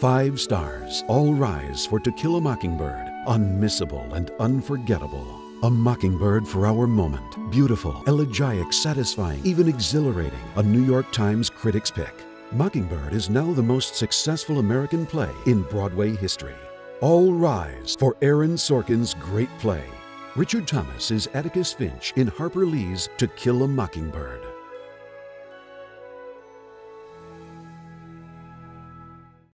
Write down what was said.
Five stars. All rise for To Kill a Mockingbird. Unmissable and unforgettable. A mockingbird for our moment. Beautiful, elegiac, satisfying, even exhilarating. A New York Times critic's pick. Mockingbird is now the most successful American play in Broadway history. All rise for Aaron Sorkin's great play. Richard Thomas is Atticus Finch in Harper Lee's To Kill a Mockingbird.